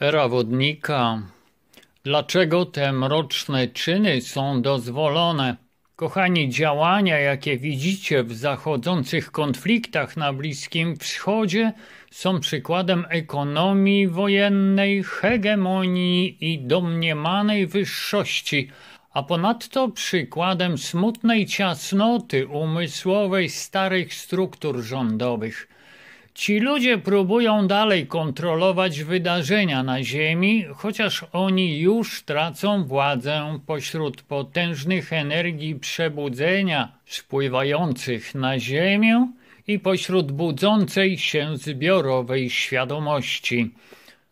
Era wodnika. Dlaczego te mroczne czyny są dozwolone? Kochani, działania, jakie widzicie w zachodzących konfliktach na Bliskim Wschodzie, są przykładem ekonomii wojennej, hegemonii i domniemanej wyższości, a ponadto przykładem smutnej ciasnoty umysłowej starych struktur rządowych. Ci ludzie próbują dalej kontrolować wydarzenia na Ziemi, chociaż oni już tracą władzę pośród potężnych energii przebudzenia spływających na Ziemię i pośród budzącej się zbiorowej świadomości.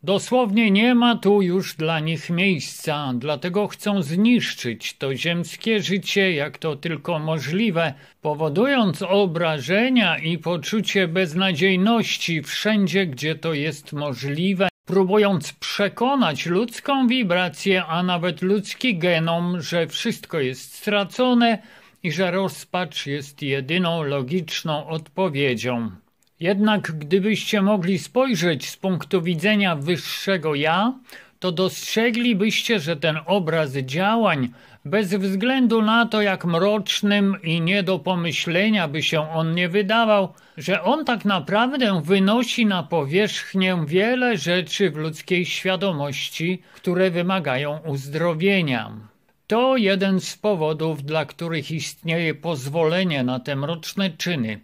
Dosłownie nie ma tu już dla nich miejsca, dlatego chcą zniszczyć to ziemskie życie, jak to tylko możliwe, powodując obrażenia i poczucie beznadziejności wszędzie, gdzie to jest możliwe, próbując przekonać ludzką wibrację, a nawet ludzki genom, że wszystko jest stracone i że rozpacz jest jedyną logiczną odpowiedzią. Jednak gdybyście mogli spojrzeć z punktu widzenia wyższego ja, to dostrzeglibyście, że ten obraz działań, bez względu na to, jak mrocznym i nie do pomyślenia by się on nie wydawał, że on tak naprawdę wynosi na powierzchnię wiele rzeczy w ludzkiej świadomości, które wymagają uzdrowienia. To jeden z powodów, dla których istnieje pozwolenie na te mroczne czyny –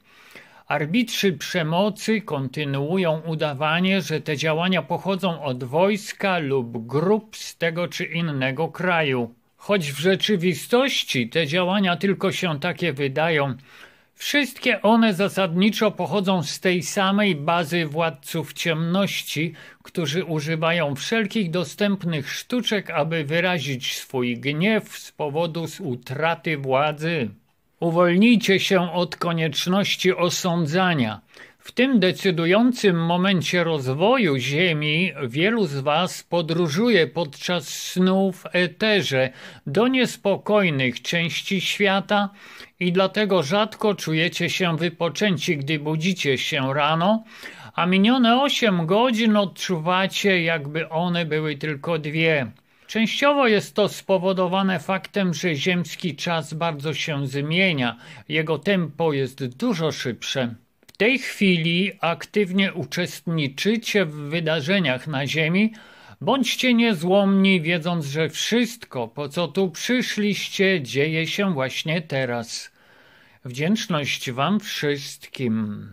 Arbitrzy przemocy kontynuują udawanie, że te działania pochodzą od wojska lub grup z tego czy innego kraju. Choć w rzeczywistości te działania tylko się takie wydają, wszystkie one zasadniczo pochodzą z tej samej bazy władców ciemności, którzy używają wszelkich dostępnych sztuczek, aby wyrazić swój gniew z powodu utraty władzy. Uwolnijcie się od konieczności osądzania. W tym decydującym momencie rozwoju Ziemi wielu z Was podróżuje podczas snu w eterze do niespokojnych części świata i dlatego rzadko czujecie się wypoczęci, gdy budzicie się rano, a minione osiem godzin odczuwacie, jakby one były tylko dwie. Częściowo jest to spowodowane faktem, że ziemski czas bardzo się zmienia, jego tempo jest dużo szybsze. W tej chwili aktywnie uczestniczycie w wydarzeniach na Ziemi, bądźcie niezłomni, wiedząc, że wszystko, po co tu przyszliście, dzieje się właśnie teraz. Wdzięczność Wam wszystkim.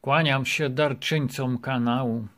Kłaniam się darczyńcom kanału.